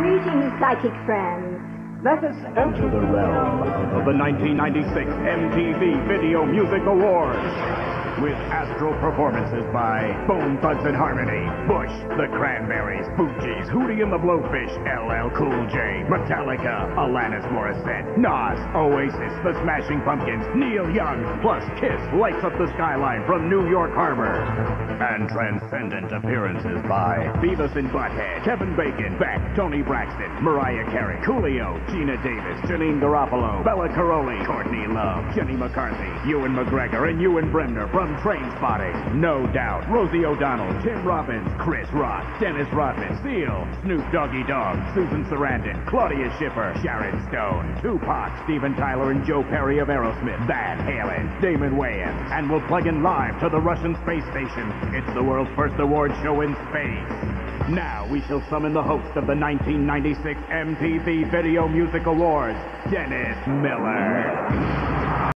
Greetings, psychic friends. Let us enter the realm of the 1996 MTV Video Music Awards with astral performances by Bone Thugs-n-Harmony, Bush, The Cranberries, Fugees, Hootie and the Blowfish, LL Cool J, Metallica, Alanis Morissette, Nas, Oasis, The Smashing Pumpkins, Neil Young, plus Kiss lights up the skyline from New York Harbor. And transcendent appearances by Beavis and Butthead, Kevin Bacon, Beck, Toni Braxton, Mariah Carey, Coolio, Geena Davis, Janeane Garofalo, Bela Karolyi, Courtney Love, Jenny McCarthy, Ewan McGregor, and Ewan Bremner from Trainspotting. No doubt. Rosie O'Donnell, Tim Robbins, Chris Rock, Dennis Rodman, Seal, Snoop Doggy Dogg, Susan Sarandon, Claudia Schiffer, Sharon Stone, Tupac, Steven Tyler, and Joe Perry of Aerosmith, Van Halen, Damon Wayans, and we'll plug in live to the Russian space station. It's the world's first award show in space. Now we shall summon the host of the 1996 MTV Video Music Awards, Dennis Miller.